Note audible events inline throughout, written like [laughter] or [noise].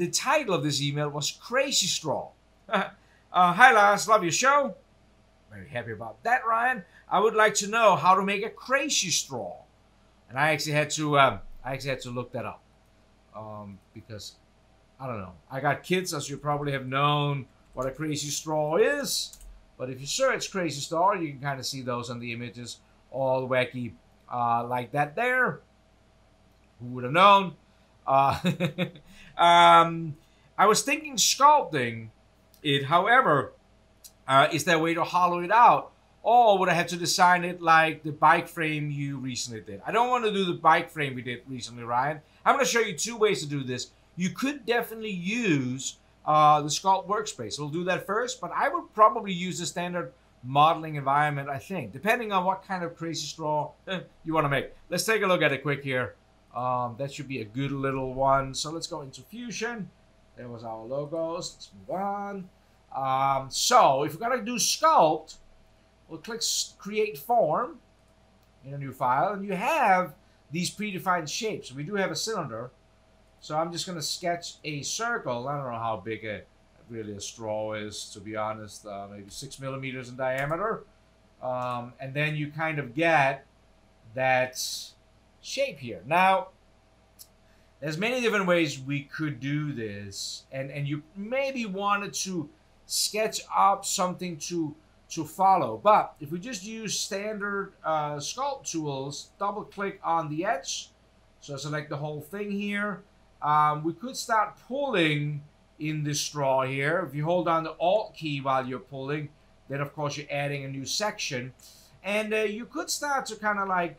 the title of this email was Crazy Straw. [laughs] uh, hi, Lars. Love your show. Very happy about that, Ryan. I would like to know how to make a crazy straw. And I actually had to, um, I actually had to look that up um, because I don't know. I got kids, as you probably have known what a crazy straw is. But if you search crazy straw, you can kind of see those on the images, all wacky uh, like that there. Who would have known? Uh, [laughs] um, I was thinking sculpting it. However, uh, is there a way to hollow it out? Or would I have to design it like the bike frame you recently did? I don't want to do the bike frame we did recently, Ryan. I'm going to show you two ways to do this. You could definitely use uh, the Sculpt workspace. We'll do that first, but I would probably use the standard modeling environment, I think, depending on what kind of crazy straw you want to make. Let's take a look at it quick here. Um, that should be a good little one. So let's go into Fusion. There was our logos. Let's move on. Um, so if we're going to do Sculpt, we'll click Create Form in a new file, and you have these predefined shapes. We do have a cylinder, so I'm just going to sketch a circle. I don't know how big a really a straw is, to be honest, uh, maybe six millimeters in diameter. Um, and then you kind of get that shape here. Now, there's many different ways we could do this, and and you maybe wanted to sketch up something to to follow. But if we just use standard uh, sculpt tools, double click on the edge, so select the whole thing here. Um, we could start pulling in this straw here. If you hold down the Alt key while you're pulling, then of course you're adding a new section. And uh, you could start to kind of like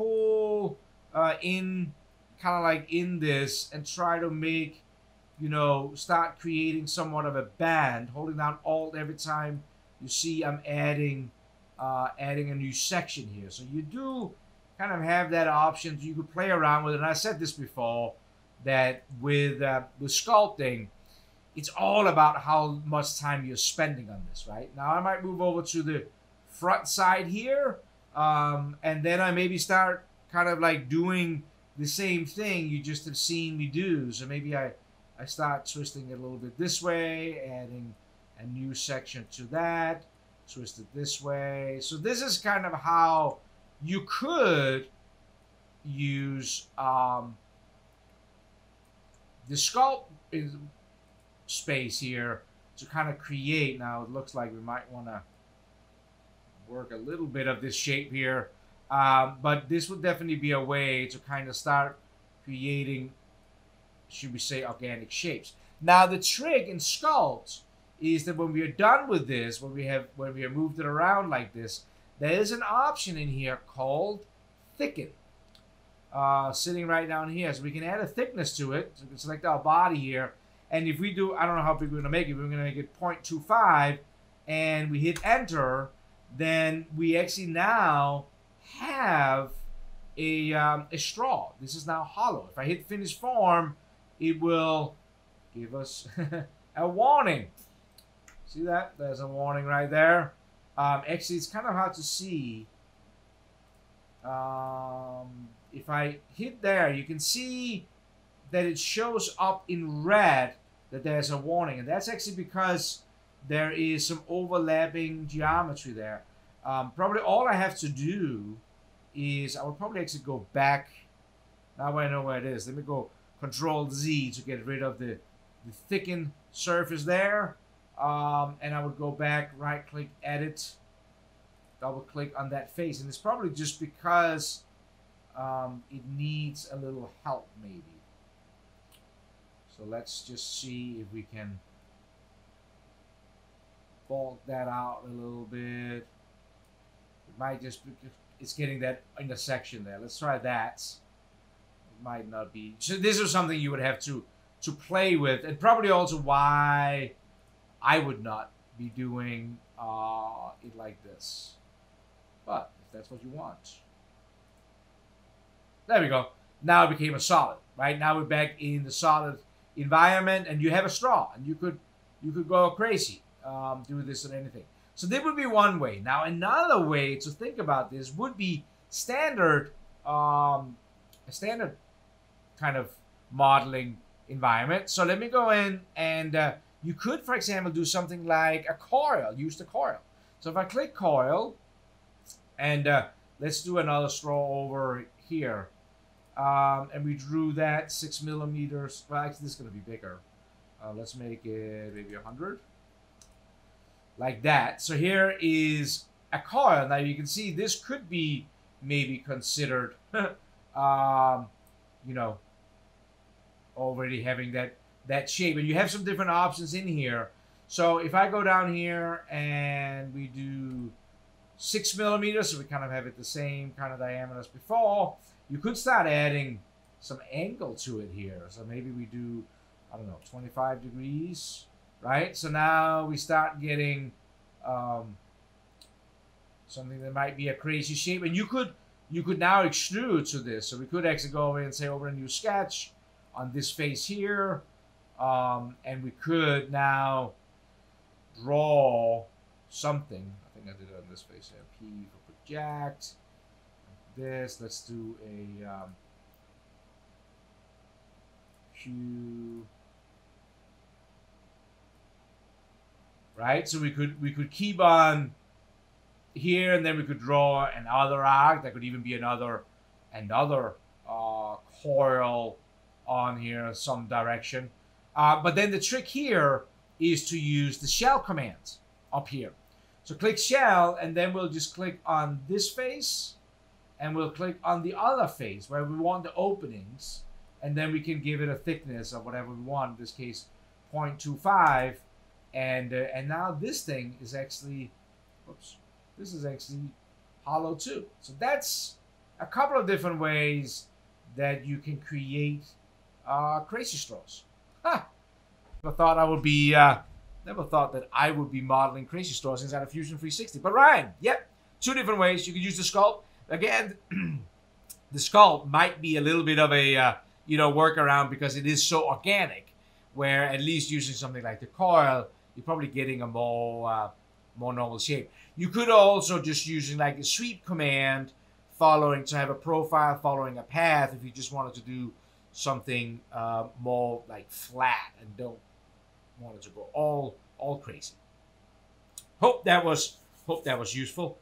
pull uh, in kind of like in this and try to make, you know, start creating somewhat of a band, holding down Alt every time you see I'm adding uh, adding a new section here. So you do kind of have that option. You could play around with it. And I said this before that with uh, with sculpting, it's all about how much time you're spending on this, right? Now I might move over to the front side here, um, and then I maybe start kind of like doing the same thing you just have seen me do. So maybe I, I start twisting it a little bit this way, adding a new section to that, twist it this way. So this is kind of how you could use um, the sculpt space here to kind of create. Now it looks like we might want to work a little bit of this shape here. Um, but this would definitely be a way to kind of start creating, should we say, organic shapes. Now the trick in sculpt is that when we are done with this, when we have when we have moved it around like this, there is an option in here called thicken. Uh, sitting right down here, so we can add a thickness to it. So we can select our body here, and if we do, I don't know how big we're gonna make it. We're gonna make it 0.25, and we hit enter, then we actually now have a, um, a straw. This is now hollow. If I hit finish form, it will give us [laughs] a warning. See that? There's a warning right there. Um, actually, it's kind of hard to see. Um, if I hit there, you can see that it shows up in red that there's a warning. And that's actually because there is some overlapping geometry there. Um, probably all I have to do is I will probably actually go back. Now I know where it is. Let me go Control Z to get rid of the, the thickened surface there. Um, and I would go back, right click, edit, double click on that face. And it's probably just because um, it needs a little help maybe. So let's just see if we can bulk that out a little bit. It might just be, it's getting that intersection there. Let's try that. It might not be. So this is something you would have to to play with, and probably also why I would not be doing uh, it like this. But if that's what you want, there we go. Now it became a solid, right? Now we're back in the solid environment, and you have a straw, and you could you could go crazy, um, do this or anything. So that would be one way. Now another way to think about this would be standard, um, a standard kind of modeling environment. So let me go in and uh, you could, for example, do something like a coil, use the coil. So if I click coil and uh, let's do another straw over here. Um, and we drew that six millimeters. Well, actually, this is going to be bigger. Uh, let's make it maybe a 100. Like that. So here is a coil. Now you can see this could be maybe considered, [laughs] um, you know, already having that that shape. And you have some different options in here. So if I go down here and we do six millimeters, so we kind of have it the same kind of diameter as before, you could start adding some angle to it here. So maybe we do, I don't know, 25 degrees, right? So now we start getting um, something that might be a crazy shape. And you could you could now extrude to this. So we could actually go away and say over a new sketch on this face here. Um, and we could now draw something. I think I did it on this face here. P for project. This. Let's do a um, Q. Right. So we could we could keep on here, and then we could draw another arc. That could even be another another uh, coil on here, some direction. Uh, but then the trick here is to use the shell command up here. So click shell, and then we'll just click on this face, and we'll click on the other face where we want the openings, and then we can give it a thickness of whatever we want. In this case, 0.25, and uh, and now this thing is actually, oops, this is actually hollow too. So that's a couple of different ways that you can create uh, crazy straws. Huh. Never thought I would be, uh, never thought that I would be modeling crazy straws inside of Fusion 360. But Ryan, yep, two different ways. You can use the sculpt. Again, [clears throat] the sculpt might be a little bit of a, uh, you know, workaround because it is so organic, where at least using something like the coil, you're probably getting a more, uh, more normal shape. You could also just using like a sweep command following to have a profile following a path if you just wanted to do something uh, more like flat and don't want it to go all all crazy. Hope that was hope that was useful.